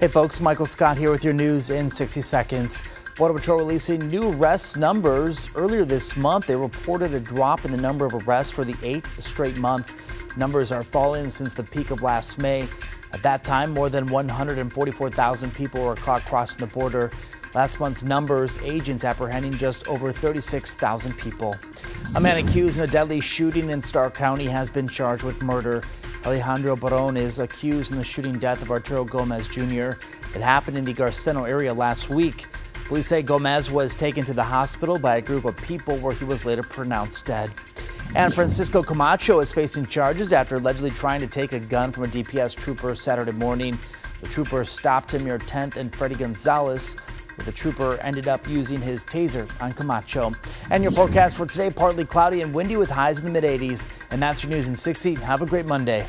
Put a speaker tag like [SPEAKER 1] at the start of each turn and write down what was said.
[SPEAKER 1] Hey folks, Michael Scott here with your news in 60 seconds. Border Patrol releasing new arrest numbers. Earlier this month, they reported a drop in the number of arrests for the eighth straight month. Numbers are falling since the peak of last May. At that time, more than 144,000 people were caught crossing the border. Last month's numbers, agents apprehending just over 36,000 people. A man accused in a deadly shooting in Starr County has been charged with murder. Alejandro Baron is accused in the shooting death of Arturo Gomez Jr. It happened in the Garceno area last week. Police say Gomez was taken to the hospital by a group of people where he was later pronounced dead. And Francisco Camacho is facing charges after allegedly trying to take a gun from a DPS trooper Saturday morning. The trooper stopped him near 10th and Freddy Gonzalez. The trooper ended up using his taser on Camacho. And your forecast for today partly cloudy and windy with highs in the mid 80s. And that's your news in 60. Have a great Monday.